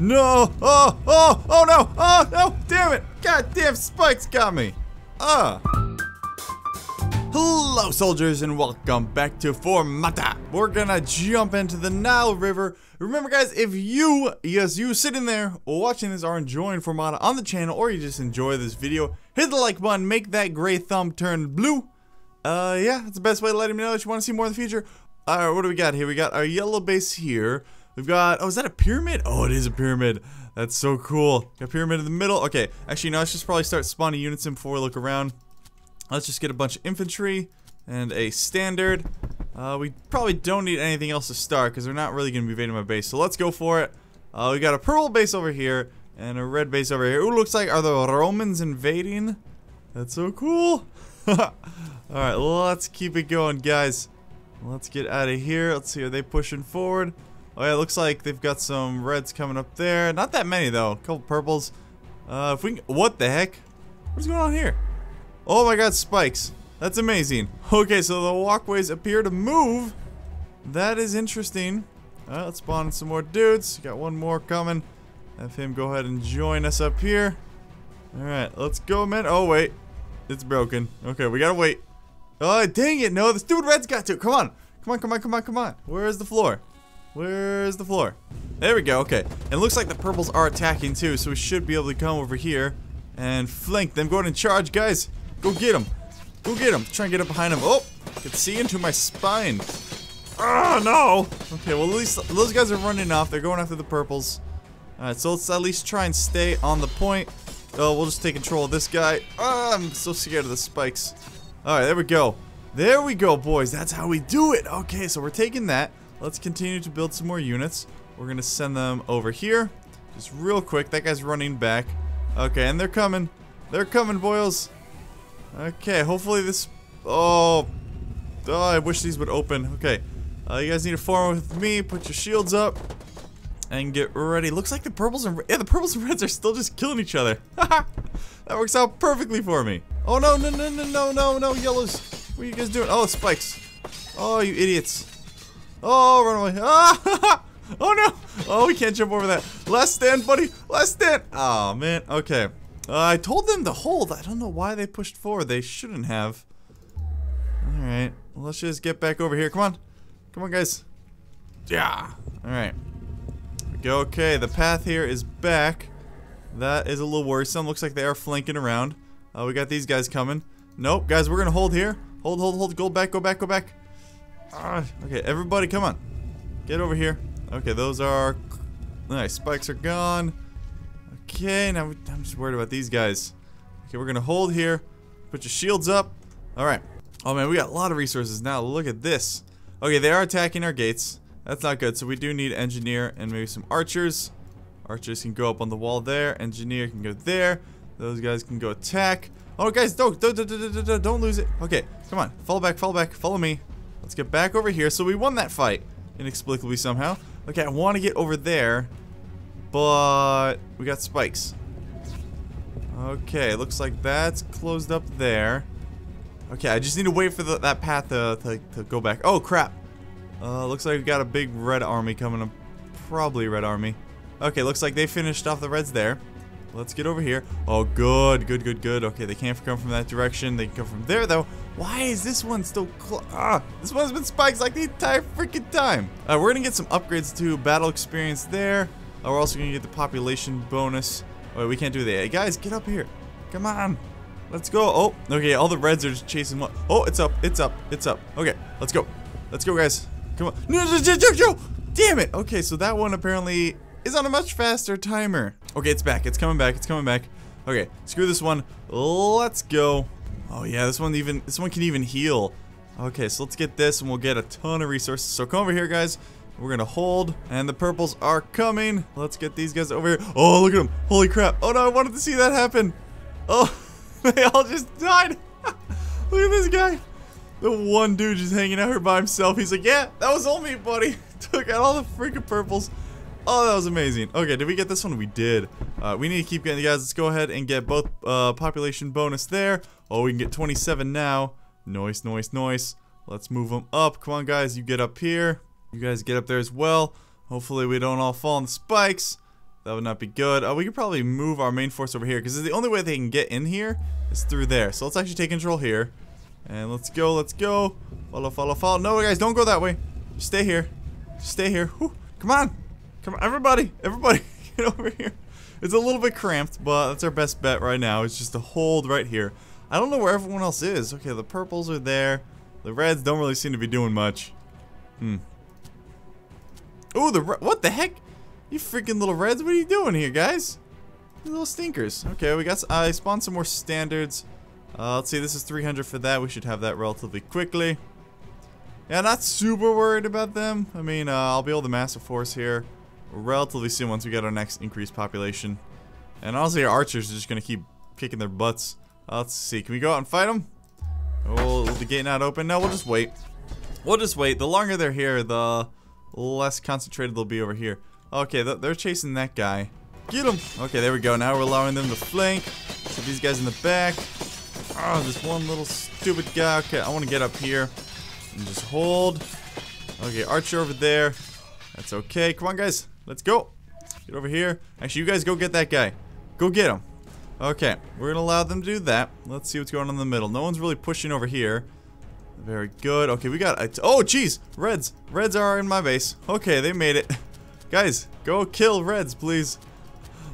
No! Oh! Oh! Oh no! Oh no! Damn it! God damn spikes got me! Ah! Hello soldiers and welcome back to Formata. We're gonna jump into the Nile River. Remember guys, if you, yes you sitting there watching this are enjoying Formata on the channel or you just enjoy this video, hit the like button, make that gray thumb turn blue. Uh yeah, that's the best way to let me know that you want to see more in the future. Alright, what do we got here? We got our yellow base here. We've got, oh is that a pyramid? Oh it is a pyramid. That's so cool. Got a pyramid in the middle. Okay, actually no, let's just probably start spawning units in before we look around. Let's just get a bunch of infantry and a standard. Uh, we probably don't need anything else to start because they're not really going to be invading my base. So let's go for it. Uh, we got a purple base over here and a red base over here. Ooh, looks like are the Romans invading? That's so cool. Alright, let's keep it going, guys. Let's get out of here. Let's see, are they pushing forward? Oh yeah, it looks like they've got some reds coming up there. Not that many though. A couple purples. Uh, if we can, what the heck? What's going on here? Oh my god, spikes. That's amazing. Okay, so the walkways appear to move. That is interesting. Alright, let's spawn some more dudes. Got one more coming. Have him go ahead and join us up here. Alright, let's go, man. Oh, wait. It's broken. Okay, we gotta wait. Oh, dang it. No, this dude red's got to. Come on. Come on, come on, come on, come on. Where's the floor? Where's the floor? There we go. Okay. And it looks like the purples are attacking too, so we should be able to come over here and flank them. Go ahead and charge, guys. Go get them. Go get them. Try and get up behind him. Oh, I can see into my spine. Oh, no. Okay, well, at least those guys are running off. They're going after the purples. Alright, so let's at least try and stay on the point. Oh, we'll just take control of this guy. Oh, I'm so scared of the spikes. Alright, there we go. There we go, boys. That's how we do it. Okay, so we're taking that. Let's continue to build some more units. We're going to send them over here. Just real quick. That guy's running back. Okay, and they're coming. They're coming, boys. Okay, hopefully this... Oh. Oh, I wish these would open. Okay. Uh, you guys need to form with me. Put your shields up. And get ready. Looks like the purples and... Yeah, the purples and reds are still just killing each other. that works out perfectly for me. Oh, no, no, no, no, no, no, no, yellows. What are you guys doing? Oh, spikes. Oh, you idiots. Oh, run away. Ah! oh, no. Oh, we can't jump over that. Last stand, buddy. Last stand. Oh, man. Okay. Uh, I told them to hold. I don't know why they pushed forward. They shouldn't have. Alright. Well, let's just get back over here. Come on. Come on, guys. Yeah. Alright. Go. Okay, the path here is back. That is a little worrisome. Looks like they are flanking around. Uh, we got these guys coming. Nope, guys, we're gonna hold here. Hold, hold, hold. Go back, go back, go back. Ah, okay, everybody, come on. Get over here. Okay, those are... Nice, spikes are gone. Okay, now I'm just worried about these guys. Okay, we're gonna hold here. Put your shields up. Alright. Oh man, we got a lot of resources now. Look at this. Okay, they are attacking our gates. That's not good. So we do need engineer and maybe some archers. Archers can go up on the wall there. Engineer can go there. Those guys can go attack. Oh, guys, don't, don't, don't, don't, don't, don't lose it. Okay, come on. Fall back, fall back. Follow me. Let's get back over here. So we won that fight inexplicably somehow. Okay, I want to get over there but we got spikes. Okay, looks like that's closed up there. Okay, I just need to wait for the, that path to, to, to, go back. Oh, crap. Uh, looks like we got a big red army coming up. Probably red army. Okay, looks like they finished off the reds there. Let's get over here. Oh, good, good, good, good. Okay, they can't come from that direction. They can come from there, though. Why is this one still Ah, this one's been spikes like the entire freaking time. Uh, we're gonna get some upgrades to battle experience there. Oh, we're also gonna get the population bonus. Wait, we can't do that. Hey, guys, get up here. Come on. Let's go. Oh, okay. All the reds are just chasing one. Oh, it's up. It's up. It's up. Okay, let's go. Let's go, guys. Come on. No, no, no, no, no. Damn it. Okay, so that one apparently is on a much faster timer. Okay, it's back. It's coming back. It's coming back. Okay, screw this one. Let's go. Oh yeah, this one even this one can even heal. Okay, so let's get this and we'll get a ton of resources. So come over here, guys. We're gonna hold, and the purples are coming. Let's get these guys over here. Oh, look at them. Holy crap. Oh no, I wanted to see that happen. Oh, they all just died. look at this guy. The one dude just hanging out here by himself. He's like, yeah, that was all me, buddy. Took out all the freaking purples. Oh, that was amazing. Okay, did we get this one? We did. Uh, we need to keep getting, guys. Let's go ahead and get both uh, population bonus there. Oh, we can get 27 now. Noise, noise, noise. Let's move them up. Come on, guys. You get up here. You guys get up there as well. Hopefully we don't all fall on the spikes. that would not be good. Uh, we could probably move our main force over here because the only way they can get in here is through there. So let's actually take control here. And let's go, let's go. Follow, follow, follow. No, guys, don't go that way. Just stay here. Just stay here. Whew. Come on. Come on, everybody. Everybody, get over here. It's a little bit cramped, but that's our best bet right now. It's just to hold right here. I don't know where everyone else is. Okay, the purples are there. The reds don't really seem to be doing much. Hmm. Oh, the what the heck? You freaking little reds, what are you doing here, guys? You little stinkers. Okay, we got. I spawned some more standards. Uh, let's see, this is 300 for that. We should have that relatively quickly. Yeah, not super worried about them. I mean, uh, I'll be able to massive force here relatively soon once we get our next increased population. And honestly, our archers are just going to keep kicking their butts. Let's see, can we go out and fight them? Oh, the gate not open? No, we'll just wait. We'll just wait. The longer they're here, the less concentrated they'll be over here. Okay, they're chasing that guy. Get him! Okay, there we go. Now we're allowing them to flank. So these guys in the back. Oh, this one little stupid guy. Okay, I want to get up here and just hold. Okay, Archer over there. That's okay. Come on, guys. Let's go. Get over here. Actually, you guys go get that guy. Go get him. Okay, we're gonna allow them to do that. Let's see what's going on in the middle. No one's really pushing over here. Very good. Okay, we got. A oh, jeez, Reds. Reds are in my base. Okay, they made it. guys, go kill Reds, please.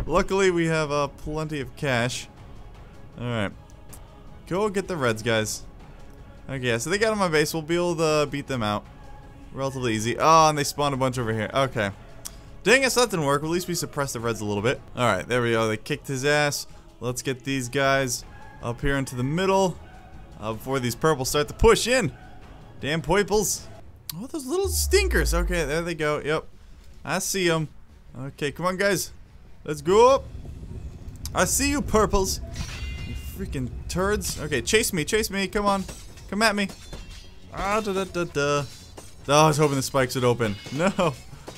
Luckily, we have uh, plenty of cash. All right, Go get the Reds, guys. Okay, so they got on my base. We'll be able to beat them out. Relatively easy. Oh, and they spawned a bunch over here. Okay. Dang it, so that didn't work. at least we suppressed the Reds a little bit. Alright, there we go. They kicked his ass. Let's get these guys up here into the middle uh, before these purples start to push in. Damn purples. Oh, those little stinkers. Okay, there they go. Yep. I see them. Okay, come on, guys. Let's go up. I see you, purples. Freaking turds. Okay, chase me, chase me. Come on. Come at me. Ah, da da da da. Oh, I was hoping the spikes would open. No.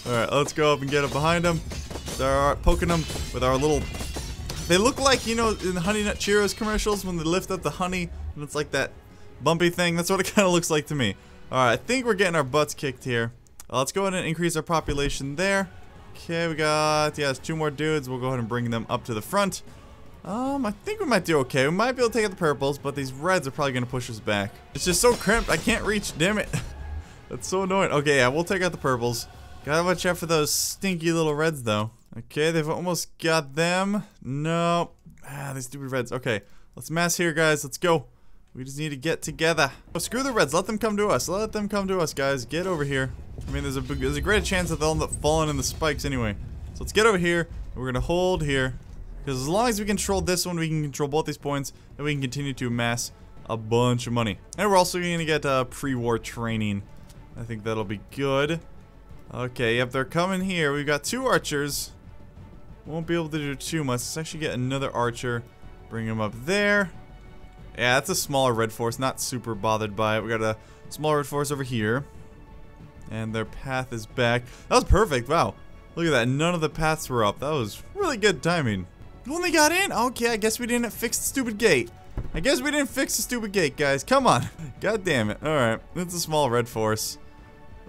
Alright, let's go up and get up behind them. Start poking them with our little... They look like, you know, in Honey Nut Cheerios commercials when they lift up the honey and it's like that bumpy thing. That's what it kind of looks like to me. Alright, I think we're getting our butts kicked here. Let's go ahead and increase our population there. Okay, we got, yes, two more dudes. We'll go ahead and bring them up to the front. Um, I think we might do okay. We might be able to take out the purples, but these reds are probably going to push us back. It's just so cramped, I can't reach, damn it. That's so annoying. Okay, yeah, we'll take out the purples. Gotta watch out for those stinky little reds, though. Okay, they've almost got them. No. Ah, these stupid reds. Okay, let's mass here, guys. Let's go. We just need to get together. Oh, screw the reds. Let them come to us. Let them come to us, guys. Get over here. I mean, there's a there's a great chance that they'll end up falling in the spikes anyway. So let's get over here. We're gonna hold here. Because as long as we control this one, we can control both these points, and we can continue to amass a bunch of money. And we're also going to get uh, pre-war training. I think that'll be good. Okay, yep, they're coming here. We've got two archers. Won't be able to do too much. Let's actually get another archer. Bring him up there. Yeah, that's a smaller red force. Not super bothered by it. We got a smaller red force over here. And their path is back. That was perfect. Wow. Look at that. None of the paths were up. That was really good timing. You only got in? Okay, I guess we didn't fix the stupid gate. I guess we didn't fix the stupid gate, guys. Come on. God damn it. Alright, it's a small red force.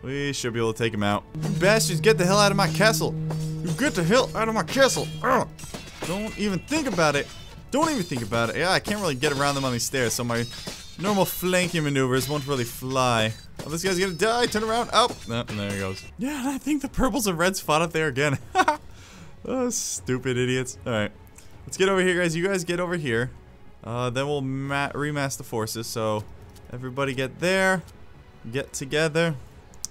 We should be able to take him out. You bastards, get the hell out of my castle. You get the hell out of my castle. Ugh. Don't even think about it. Don't even think about it. Yeah, I can't really get around them on these stairs, so my normal flanking maneuvers won't really fly. Oh, this guy's gonna die. Turn around. Oh, no, there he goes. Yeah, I think the purples and reds fought up there again. oh, stupid idiots. Alright. Let's get over here, guys. You guys get over here. Uh, then we'll remass the forces. So everybody get there, get together,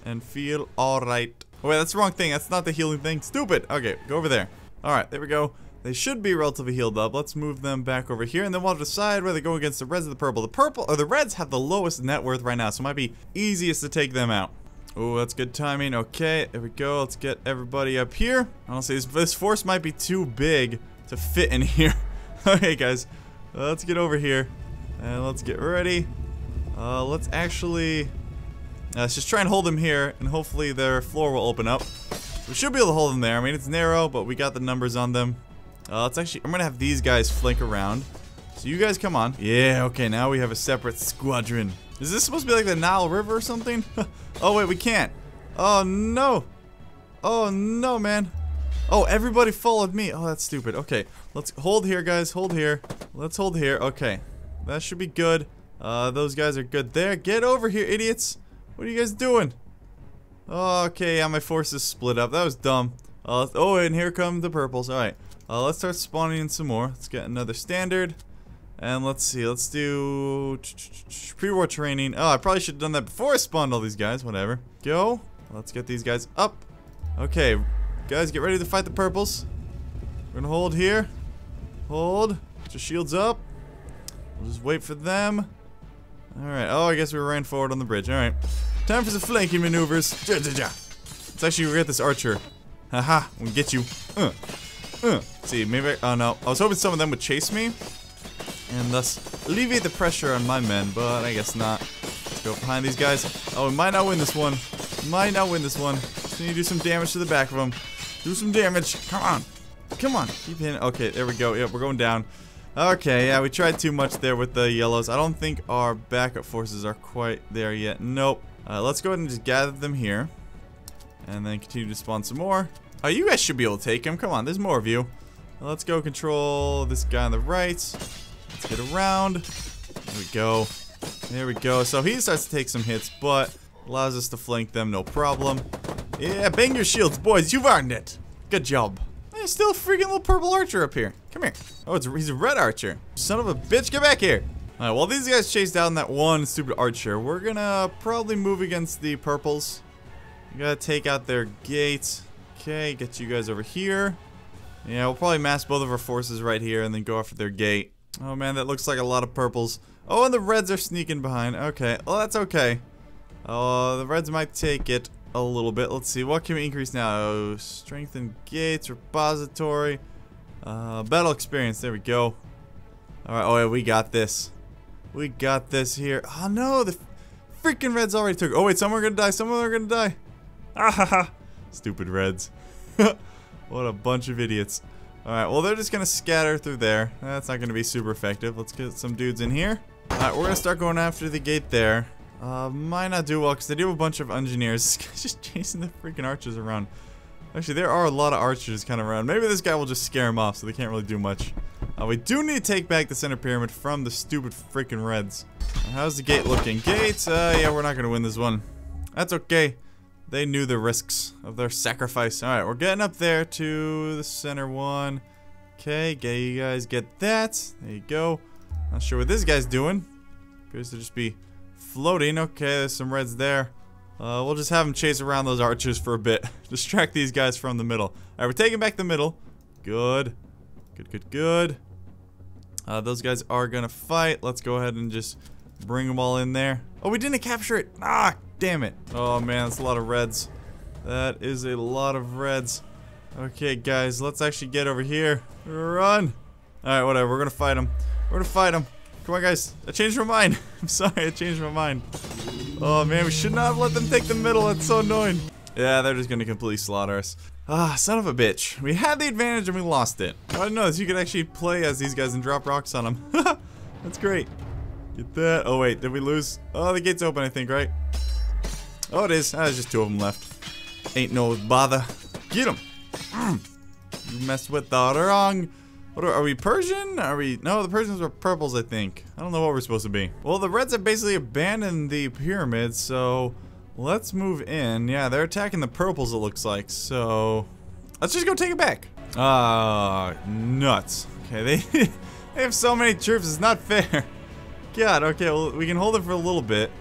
and feel alright. Oh, wait, that's the wrong thing. That's not the healing thing. Stupid. Okay, go over there. Alright, there we go. They should be relatively healed up. Let's move them back over here, and then we'll decide whether they go against the reds or the purple. The purple, or the reds have the lowest net worth right now, so it might be easiest to take them out. Oh, that's good timing. Okay, there we go. Let's get everybody up here. Honestly, this, this force might be too big to fit in here. okay, guys, let's get over here and let's get ready. Uh, let's actually uh, let's just try and hold them here, and hopefully their floor will open up. We should be able to hold them there. I mean, it's narrow, but we got the numbers on them. Uh, let's actually, I'm gonna have these guys flank around. So you guys come on. Yeah, okay, now we have a separate squadron. Is this supposed to be like the Nile River or something? oh, wait, we can't. Oh, no. Oh, no, man. Oh, everybody followed me. Oh, that's stupid. Okay, let's hold here, guys. Hold here. Let's hold here. Okay, that should be good. Uh, those guys are good there. Get over here, idiots. What are you guys doing? Okay, yeah, my forces split up. That was dumb. Uh, oh, and here come the purples. All right, uh, let's start spawning in some more. Let's get another standard. And let's see, let's do pre-war training. Oh, I probably should have done that before I spawned all these guys. Whatever. Go. Let's get these guys up. Okay, guys, get ready to fight the purples. We're gonna hold here. Hold. Get your shields up. We'll just wait for them. Alright. Oh, I guess we ran forward on the bridge. Alright. Time for some flanking maneuvers. Ja, ja, ja. Let's actually get this archer. Haha, we'll get you. Uh, uh. See, maybe I, oh no. I was hoping some of them would chase me. And thus alleviate the pressure on my men, but I guess not. Let's go behind these guys. Oh, we might not win this one. Might not win this one. Just need to do some damage to the back of them. Do some damage. Come on. Come on. Keep hitting. Okay, there we go. Yep, we're going down. Okay, yeah, we tried too much there with the yellows. I don't think our backup forces are quite there yet. Nope. Uh, let's go ahead and just gather them here. And then continue to spawn some more. Oh, you guys should be able to take him. Come on, there's more of you. Let's go control this guy on the right. Let's get around. There we go. There we go. So he starts to take some hits, but allows us to flank them, no problem. Yeah, bang your shields, boys. You've earned it. Good job. There's still a freaking little purple archer up here. Come here. Oh, it's he's a red archer. Son of a bitch, get back here. Alright, while these guys chase down that one stupid archer, we're gonna probably move against the purples. Gotta take out their gates. Okay, get you guys over here. Yeah, we'll probably mass both of our forces right here and then go after their gate. Oh man, that looks like a lot of purples. Oh, and the reds are sneaking behind. Okay, well that's okay. Uh, the reds might take it a little bit. Let's see, what can we increase now? Strengthen gates, repository, uh, battle experience. There we go. Alright, oh yeah, we got this. We got this here. Oh no, the freaking reds already took. Oh wait, some are gonna die. Some are gonna die. Ah ha ha. Stupid reds. what a bunch of idiots. Alright, well they're just gonna scatter through there. That's not gonna be super effective. Let's get some dudes in here. Alright, we're gonna start going after the gate there. Uh, might not do well because they do have a bunch of engineers just chasing the freaking archers around. Actually, there are a lot of archers kind of around. Maybe this guy will just scare them off so they can't really do much. Uh, we do need to take back the center pyramid from the stupid freaking reds. How's the gate looking? Gates, uh, yeah, we're not going to win this one. That's okay. They knew the risks of their sacrifice. Alright, we're getting up there to the center one. Okay, get you guys get that. There you go. Not sure what this guy's doing. Appears to just be floating. Okay, there's some reds there. Uh, we'll just have them chase around those archers for a bit. Distract these guys from the middle. Alright, we're taking back the middle. Good. Good, good, good. Uh, those guys are gonna fight. Let's go ahead and just bring them all in there. Oh, we didn't capture it. Ah, damn it. Oh, man, that's a lot of reds. That is a lot of reds. Okay, guys, let's actually get over here. Run. Alright, whatever. We're gonna fight them. We're gonna fight them. Come on, guys. I changed my mind. I'm sorry, I changed my mind. Oh, man, we should not have let them take the middle. That's so annoying. Yeah, they're just gonna completely slaughter us. Ah, son of a bitch. We had the advantage and we lost it. I didn't know this. You could actually play as these guys and drop rocks on them. That's great. Get that. Oh, wait. Did we lose? Oh, the gate's open, I think, right? Oh, it is. Ah, there's just two of them left. Ain't no bother. Get them. Mm. You messed with the wrong what are, are, we Persian? Are we? No, the Persians were purples, I think. I don't know what we're supposed to be. Well, the Reds have basically abandoned the pyramids, so let's move in. Yeah, they're attacking the purples, it looks like. So let's just go take it back. Ah, uh, nuts. Okay, they they have so many troops. It's not fair. God. Okay, well we can hold it for a little bit.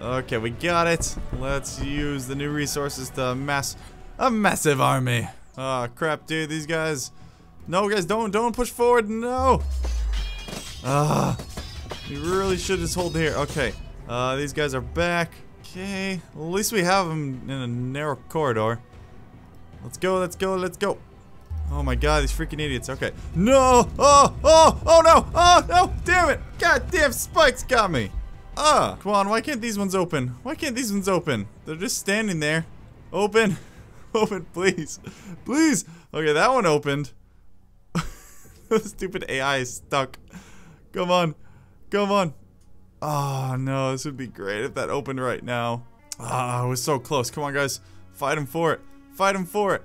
Okay, we got it. Let's use the new resources to mass a massive army. Oh crap, dude. These guys no, guys, don't don't push forward. No. Ah, we really should just hold here. Okay. Uh, these guys are back. Okay. At least we have them in a narrow corridor. Let's go. Let's go. Let's go. Oh my god, these freaking idiots. Okay. No! Oh! Oh! Oh no! Oh no! Damn it! God damn spikes got me! Ah! Come on, why can't these ones open? Why can't these ones open? They're just standing there. Open! open, please. Please! Okay, that one opened. the Stupid AI is stuck. Come on. Come on. Oh, no. This would be great if that opened right now. Ah, oh, it was so close. Come on, guys. Fight him for it. Fight him for it.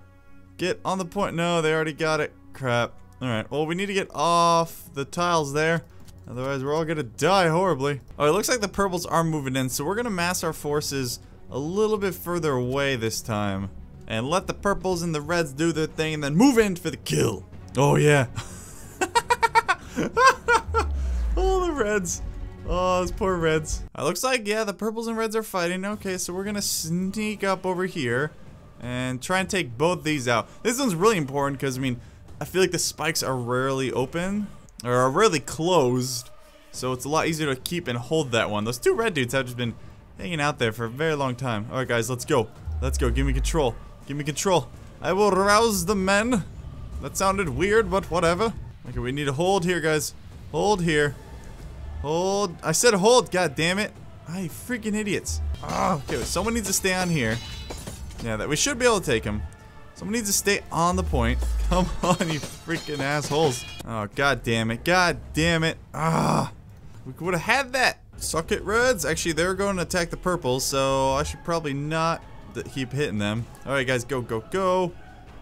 Get on the point. No, they already got it. Crap. Alright, well, we need to get off the tiles there. Otherwise, we're all gonna die horribly. Oh, it looks like the purples are moving in, so we're gonna mass our forces a little bit further away this time. And let the purples and the reds do their thing, and then move in for the kill. Oh, yeah. oh, the reds. Oh, those poor reds. It looks like, yeah, the purples and reds are fighting. Okay, so we're gonna sneak up over here and try and take both these out. This one's really important because, I mean, I feel like the spikes are rarely open or are rarely closed. So it's a lot easier to keep and hold that one. Those two red dudes have just been hanging out there for a very long time. Alright guys, let's go. Let's go. Give me control. Give me control. I will rouse the men. That sounded weird, but whatever. Okay, we need to hold here, guys. Hold here. Hold. I said hold, god damn it. I freaking idiots. Oh, okay, someone needs to stay on here. Yeah, that we should be able to take him. Someone needs to stay on the point. Come on, you freaking assholes. Oh, god damn it. God damn it. Ah. We would have had that. Suck it, Reds. Actually, they're going to attack the purples, so I should probably not keep hitting them. Alright, guys, go, go, go.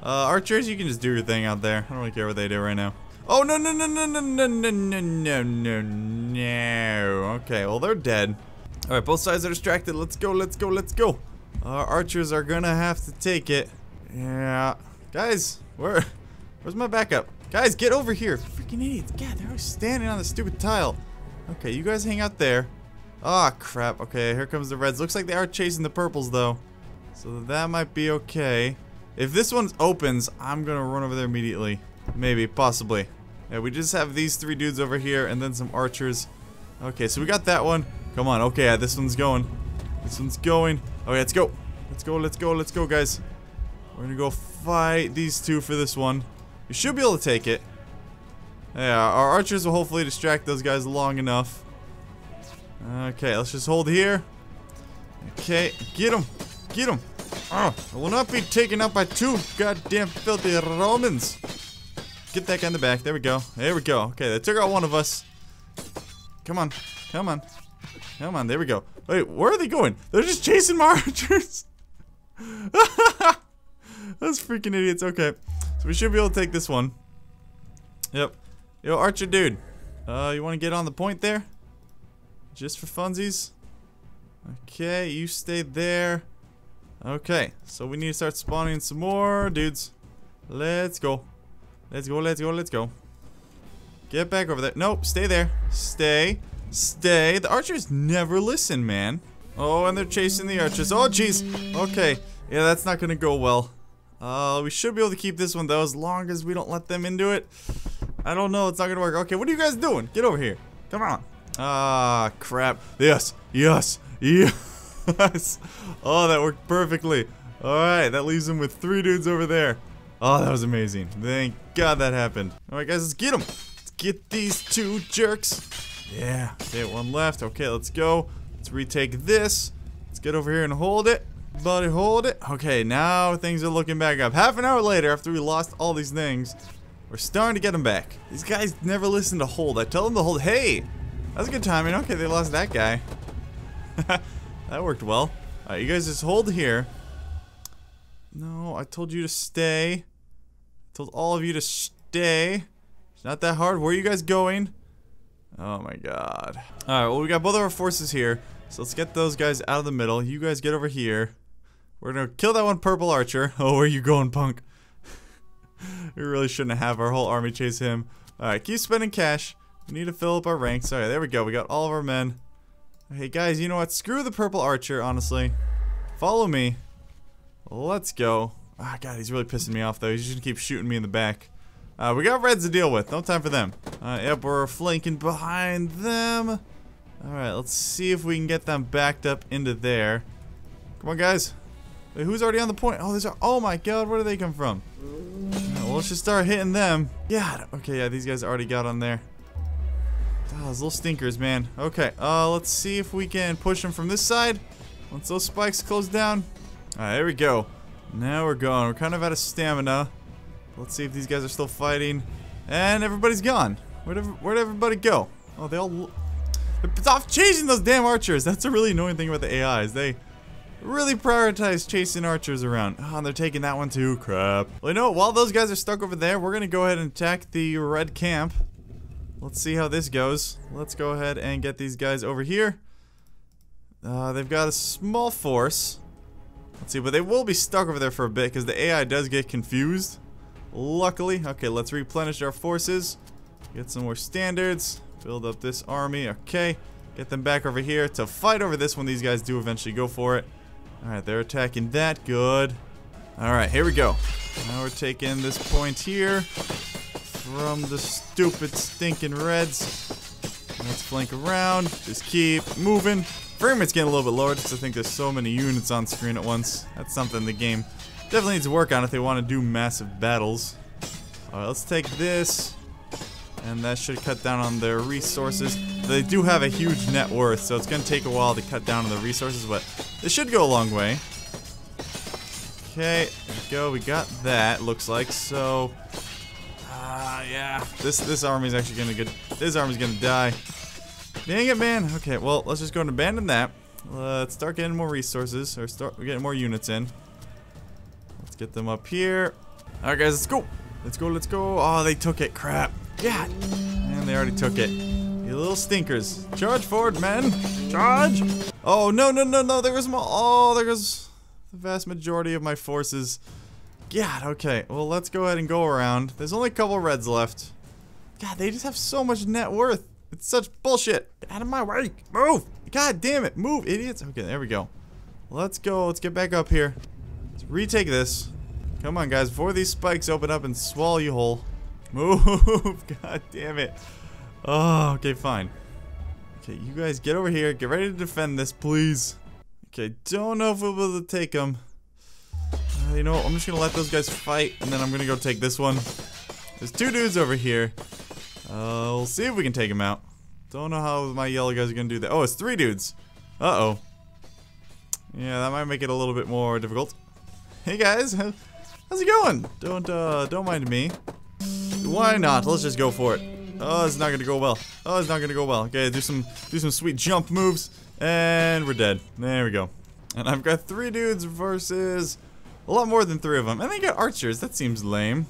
Uh, archers, you can just do your thing out there. I don't really care what they do right now. Oh, no, no, no, no, no, no, no, no, no, no, no. Okay, well, they're dead. Alright, both sides are distracted. Let's go, let's go, let's go. Our archers are gonna have to take it. Yeah. Guys, where, where's my backup? Guys, get over here. Freaking idiots. God, they're always standing on the stupid tile. Okay, you guys hang out there. Ah, oh, crap. Okay, here comes the reds. Looks like they are chasing the purples, though. So that might be okay. If this one opens, I'm gonna run over there immediately. Maybe, possibly. Yeah, we just have these three dudes over here and then some archers. Okay, so we got that one. Come on, okay, yeah, this one's going. This one's going. Okay, let's go. Let's go, let's go, let's go, guys. We're gonna go fight these two for this one. We should be able to take it. Yeah, our archers will hopefully distract those guys long enough. Okay, let's just hold here. Okay, get him. Get him. Oh, ah, I will not be taken out by two goddamn filthy Romans. Get that guy in the back. There we go. There we go. Okay, they took out one of us. Come on. Come on. Come on. There we go. Wait, where are they going? They're just chasing my archers. Those freaking idiots. Okay. So we should be able to take this one. Yep. Yo, Archer dude. Uh, you want to get on the point there? Just for funsies? Okay, you stay there. Okay, so we need to start spawning some more dudes. Let's go. Let's go, let's go, let's go. Get back over there. Nope, stay there. Stay. Stay. The archers never listen, man. Oh, and they're chasing the archers. Oh, jeez. Okay. Yeah, that's not gonna go well. Uh, we should be able to keep this one, though, as long as we don't let them into it. I don't know. It's not gonna work. Okay, what are you guys doing? Get over here. Come on. Ah, crap. Yes. Yes. Yes. oh, that worked perfectly. Alright, that leaves them with three dudes over there. Oh, that was amazing. Thank God that happened. Alright, guys, let's get them. Let's get these two jerks. Yeah. Okay, one left. Okay, let's go. Let's retake this. Let's get over here and hold it. Buddy, hold it. Okay, now things are looking back up. Half an hour later, after we lost all these things, we're starting to get them back. These guys never listen to hold. I tell them to hold. Hey, that's a good timing. Okay, they lost that guy. that worked well. Alright, you guys just hold here. No, I told you to stay. I told all of you to stay. It's not that hard. Where are you guys going? Oh my god. Alright, well we got both of our forces here. So let's get those guys out of the middle. You guys get over here. We're gonna kill that one purple archer. Oh, where are you going, punk? we really shouldn't have our whole army chase him. Alright, keep spending cash. We need to fill up our ranks. Alright, there we go. We got all of our men. Hey guys, you know what? Screw the purple archer, honestly. Follow me. Let's go. Ah, God, he's really pissing me off, though. He's just gonna keep shooting me in the back. Uh, we got reds to deal with. No time for them. Uh, yep, we're flanking behind them. Alright, let's see if we can get them backed up into there. Come on, guys. Wait, who's already on the point? Oh, there's. Oh my God, where do they come from? well, let's just start hitting them. Yeah. Okay, yeah, these guys already got on there. Oh, those little stinkers, man. Okay, uh, let's see if we can push them from this side. Once those spikes close down. Alright, there we go. Now we're gone. We're kind of out of stamina. Let's see if these guys are still fighting. And everybody's gone. Where'd, where'd everybody go? Oh, they all off chasing those damn archers! That's a really annoying thing about the AIs. They really prioritize chasing archers around. Oh, and they're taking that one too. Crap. Well, you know? While those guys are stuck over there, we're going to go ahead and attack the red camp. Let's see how this goes. Let's go ahead and get these guys over here. Uh, they've got a small force. Let's see, but they will be stuck over there for a bit because the AI does get confused. Luckily. Okay, let's replenish our forces. Get some more standards. Build up this army. Okay. Get them back over here to fight over this when these guys do eventually go for it. Alright, they're attacking that. Good. Alright, here we go. Now we're taking this point here from the stupid stinking reds. Let's flank around. Just keep moving. Frame rate's getting a little bit lower just I think there's so many units on screen at once. That's something the game definitely needs to work on if they want to do massive battles. Alright, let's take this. And that should cut down on their resources. They do have a huge net worth, so it's going to take a while to cut down on the resources, but it should go a long way. Okay, there we go. We got that, looks like. So, uh, yeah. This this army's actually going to get. This army's going to die. Dang it, man. Okay, well, let's just go and abandon that. Let's start getting more resources, or start getting more units in. Let's get them up here. Alright, guys, let's go. Let's go, let's go. Oh, they took it. Crap. God. And they already took it. You little stinkers. Charge forward, men. Charge. Oh, no, no, no, no. There goes my... Oh, there goes the vast majority of my forces. God, okay. Well, let's go ahead and go around. There's only a couple reds left. God, they just have so much net worth. It's such bullshit. Get out of my way. Move. God damn it. Move, idiots. Okay, there we go. Let's go. Let's get back up here. Let's retake this. Come on, guys. Before these spikes open up and swallow you whole. Move. God damn it. Oh, okay, fine. Okay, you guys get over here. Get ready to defend this, please. Okay, don't know if we'll be able to take them. Uh, you know what? I'm just going to let those guys fight, and then I'm going to go take this one. There's two dudes over here. Uh, we'll see if we can take him out. Don't know how my yellow guys are to do that. Oh, it's three dudes. Uh-oh. Yeah, that might make it a little bit more difficult. Hey, guys. How's it going? Don't, uh, don't mind me. Why not? Let's just go for it. Oh, it's not gonna go well. Oh, it's not gonna go well. Okay, do some do some sweet jump moves, and we're dead. There we go. And I've got three dudes versus a lot more than three of them. And they got archers. That seems lame.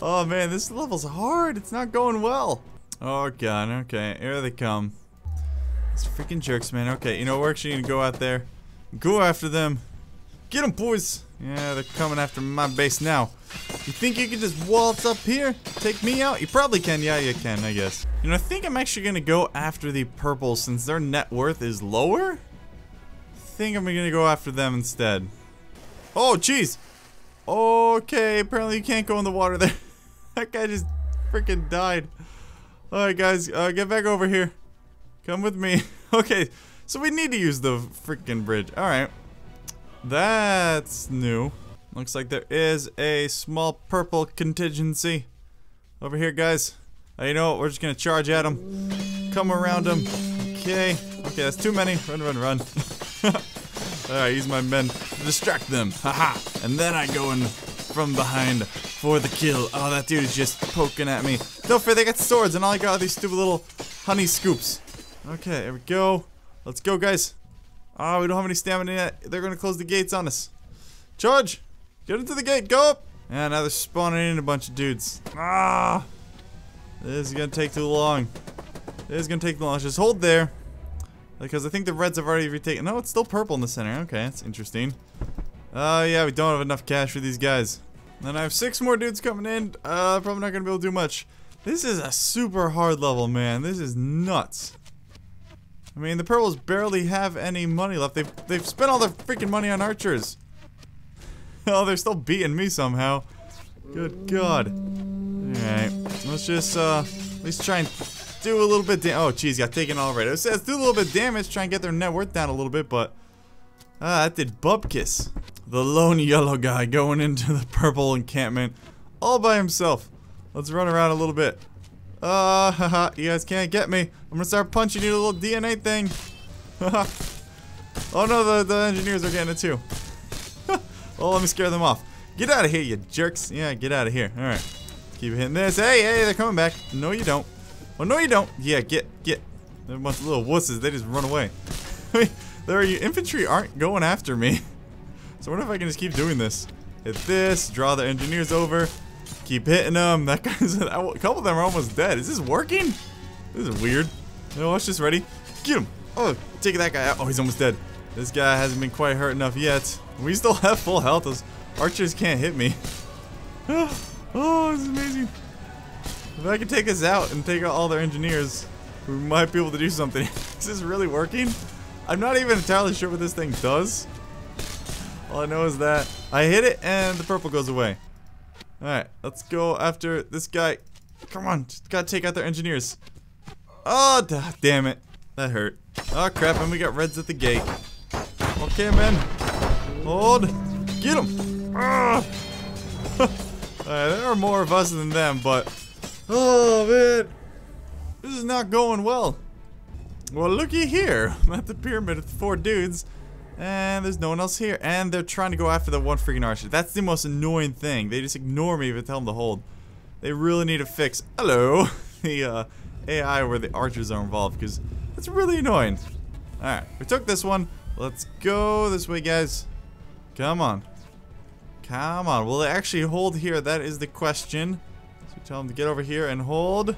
Oh man, this level's hard. It's not going well. Oh god. Okay, here they come. These freaking jerks, man. Okay, you know we're actually gonna go out there, go after them. Get them, boys. Yeah, they're coming after my base now. You think you can just waltz up here? Take me out? You probably can. Yeah, you can, I guess. You know, I think I'm actually to go after the purple since their net worth is lower. I think I'm to go after them instead. Oh, jeez. Okay, apparently you can't go in the water there. that guy just freaking died. Alright, guys, uh, get back over here. Come with me. okay, so we need to use the freaking bridge. Alright. That's new. Looks like there is a small purple contingency over here, guys. Uh, you know what? We're just gonna charge at them. Come around them. Okay. Okay, that's too many. Run, run, run. Alright, use my men to distract them. Haha. and then I go in from behind for the kill. Oh, that dude is just poking at me. Don't fear, they got swords, and all I got are these stupid little honey scoops. Okay, there we go. Let's go, guys. Oh, we don't have any stamina yet. They're gonna close the gates on us. Charge! Get into the gate, go up! Yeah, now they're spawning in a bunch of dudes. Ah! This is gonna take too long. This is gonna take too long. Just hold there. Because I think the reds have already retaken. No, it's still purple in the center. Okay, that's interesting. Oh, uh, yeah, we don't have enough cash for these guys. Then I have six more dudes coming in. Uh, probably not gonna be able to do much. This is a super hard level, man. This is nuts. I mean, the purples barely have any money left. They've, they've spent all their freaking money on archers. oh, they're still beating me somehow. Good God. Alright, let's just, uh, at least try and do a little bit Oh, jeez, got taken already. It says do a little bit damage, try and get their net worth down a little bit, but... Ah, that did Bubkiss. The lone yellow guy going into the purple encampment all by himself. Let's run around a little bit. Uh, haha, you guys can't get me. I'm gonna start punching you, little DNA thing. oh no, the, the engineers are getting it too. Oh, let me scare them off. Get out of here, you jerks. Yeah, get out of here. Alright. Keep hitting this. Hey, hey, they're coming back. No, you don't. Oh, no, you don't. Yeah, get, get. They're a bunch of little wusses. They just run away. Their infantry aren't going after me. So I wonder if I can just keep doing this. Hit this, draw the engineers over, keep hitting them. That guy's, a couple of them are almost dead. Is this working? This is weird. You know, watch this, ready? Get him. Oh, take that guy out. Oh, he's almost dead. This guy hasn't been quite hurt enough yet. We still have full health. Those archers can't hit me. oh, this is amazing. If I could take us out and take out all their engineers, we might be able to do something. is this really working? I'm not even entirely sure what this thing does. All I know is that I hit it and the purple goes away. Alright, let's go after this guy. Come on, gotta take out their engineers. Oh, damn it. That hurt. Oh, crap, and we got reds at the gate. Okay, man. Hold. Get him. Alright, there are more of us than them, but... Oh, man. This is not going well. Well, looky here. I'm at the pyramid with four dudes. And there's no one else here. And they're trying to go after the one freaking archer. That's the most annoying thing. They just ignore me if I tell them to hold. They really need to fix, hello, the uh, AI where the archers are involved. Because that's really annoying. Alright, we took this one. Let's go this way, guys. Come on. Come on. Will they actually hold here? That is the question. So tell them to get over here and hold.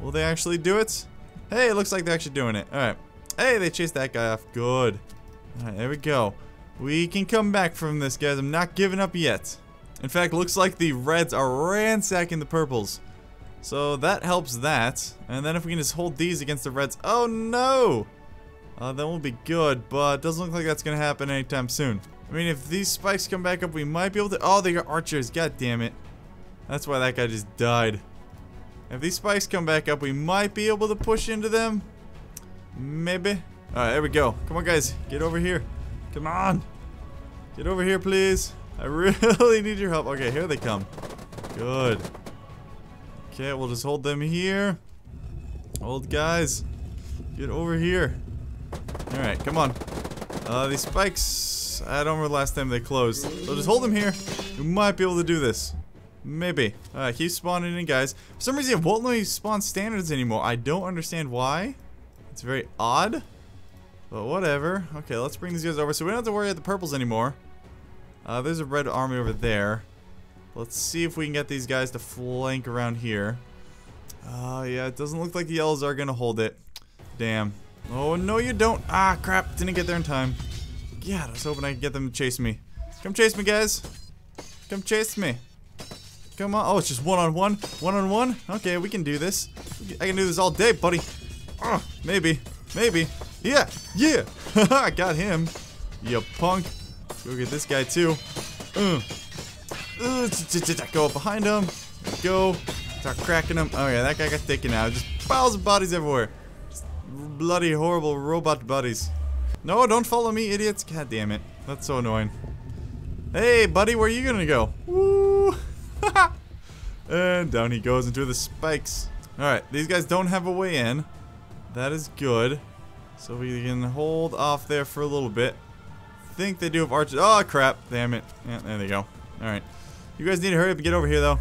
Will they actually do it? Hey, it looks like they're actually doing it. Alright. Hey, they chased that guy off. Good. Alright, there we go. We can come back from this, guys. I'm not giving up yet. In fact, looks like the reds are ransacking the purples. So that helps that. And then if we can just hold these against the reds. Oh, no! Uh, that won't be good, but doesn't look like that's going to happen anytime soon. I mean, if these spikes come back up, we might be able to... Oh, they got archers. God damn it. That's why that guy just died. If these spikes come back up, we might be able to push into them. Maybe. Alright, there we go. Come on, guys. Get over here. Come on. Get over here, please. I really need your help. Okay, here they come. Good. Okay, we'll just hold them here. Hold, guys. Get over here. Alright, come on. Uh, these spikes, I don't remember the last time they closed. So just hold them here. We might be able to do this. Maybe. Alright, keep spawning in, guys. For some reason, it won't let me spawn standards anymore. I don't understand why. It's very odd. But whatever. Okay, let's bring these guys over. So we don't have to worry about the purples anymore. Uh, there's a red army over there. Let's see if we can get these guys to flank around here. Uh, yeah, it doesn't look like the yellows are going to hold it. Damn. Oh, no you don't. Ah, crap. Didn't get there in time. Yeah, I was hoping I could get them to chase me. Come chase me, guys. Come chase me. Come on. Oh, it's just one-on-one? One-on-one? Okay, we can do this. I can do this all day, buddy. Maybe. Maybe. Yeah, yeah. I got him. You punk. Go get this guy too. Uh. Uh, go behind him. Go. Start cracking him. Oh yeah, that guy got taken out. Just piles of bodies everywhere. Just bloody horrible robot bodies. No, don't follow me, idiots. God damn it. That's so annoying. Hey, buddy, where are you gonna go? Woo! And down he goes into the spikes. Alright, these guys don't have a way in. That is good. So we can hold off there for a little bit. think they do have archers. Oh, crap. Damn it. Yeah, there they go. Alright. You guys need to hurry up and get over here, though.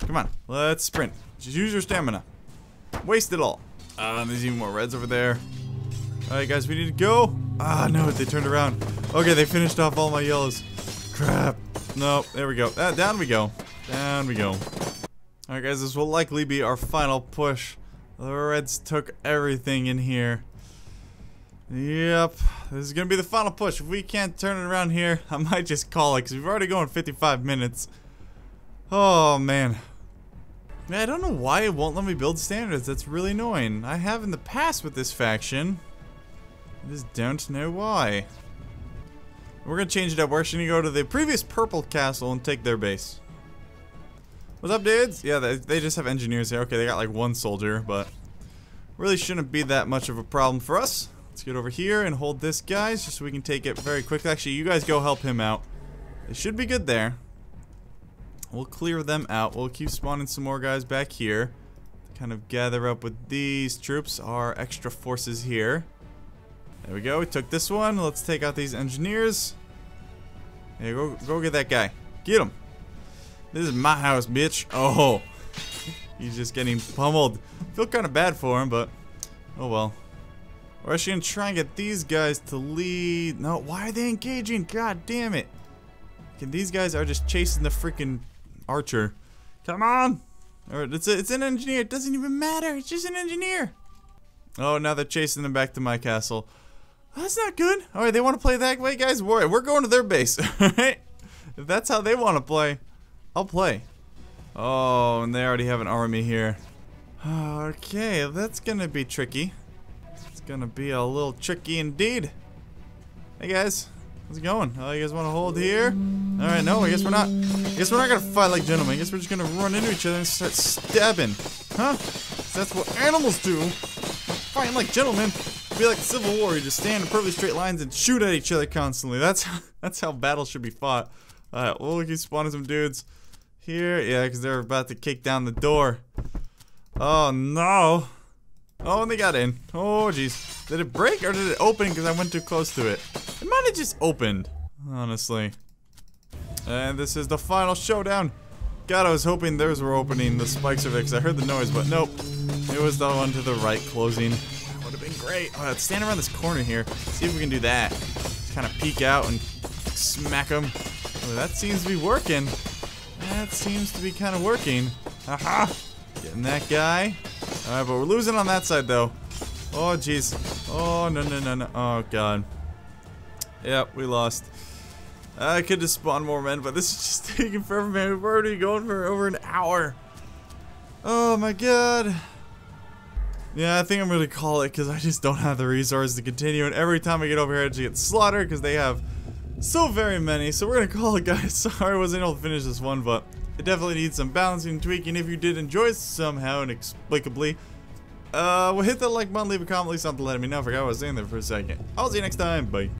Come on. Let's sprint. Just use your stamina. Waste it all. Uh, there's even more reds over there. Alright, guys. We need to go. Ah, no. They turned around. Okay, they finished off all my yellows. Crap. No. There we go. Ah, down we go. Down we go. Alright, guys. This will likely be our final push. The reds took everything in here. Yep, this is gonna be the final push. If we can't turn it around here, I might just call it because we've already gone 55 minutes. Oh man. Man, I don't know why it won't let me build standards. That's really annoying. I have in the past with this faction. I just don't know why. We're gonna change it up. We're actually gonna go to the previous purple castle and take their base. What's up, dudes? Yeah, they, they just have engineers here. Okay, they got like one soldier, but really shouldn't be that much of a problem for us. Let's get over here and hold this, guys, just so we can take it very quickly. Actually, you guys go help him out. It should be good there. We'll clear them out. We'll keep spawning some more guys back here. Kind of gather up with these troops, our extra forces here. There we go. We took this one. Let's take out these engineers. Hey, go, go get that guy. Get him. This is my house, bitch. Oh. He's just getting pummeled. Feel kind of bad for him, but oh well. We're actually gonna try and get these guys to lead? No, why are they engaging? God damn it. These guys are just chasing the freaking archer. Come on! Or it's, a, it's an engineer. It doesn't even matter. It's just an engineer. Oh, now they're chasing them back to my castle. That's not good. Alright, they want to play that way, guys? Alright, we're going to their base. Alright? If that's how they want to play, I'll play. Oh, and they already have an army here. Okay, that's gonna be tricky. It's gonna be a little tricky indeed. Hey guys, how's it going? Oh, you guys want to hold here? All right, no, I guess we're not. I guess we're not gonna fight like gentlemen. I guess we're just gonna run into each other and start stabbing, huh? That's what animals do. Fighting like gentlemen. Be like the Civil War. You just stand in perfectly straight lines and shoot at each other constantly. That's that's how battles should be fought. All right, we'll keep spawning some dudes here. Yeah, because they're about to kick down the door. Oh no. Oh, and they got in. Oh, jeez. Did it break or did it open because I went too close to it? It might have just opened, honestly. And this is the final showdown. God, I was hoping theirs were opening. The spikes are because I heard the noise, but nope. It was the one to the right closing. That would have been great. Oh, let's stand around this corner here. See if we can do that. Just kind of peek out and smack them. Oh, that seems to be working. That seems to be kind of working. Aha! Getting that guy. Alright, but we're losing on that side, though. Oh, jeez. Oh, no, no, no, no. Oh, God. Yep, we lost. I could just spawn more men, but this is just taking forever, man. We're already going for over an hour. Oh, my God. Yeah, I think I'm going to call it because I just don't have the resources to continue. And every time I get over here, I just get slaughtered because they have so very many. So we're to call it, guys. Sorry I wasn't able to finish this one, but it definitely needs some balancing and tweaking. If you did enjoy somehow inexplicably, uh, well, hit that like button, leave a comment, leave something to let me know. I forgot what I was saying there for a second. I'll see you next time. Bye.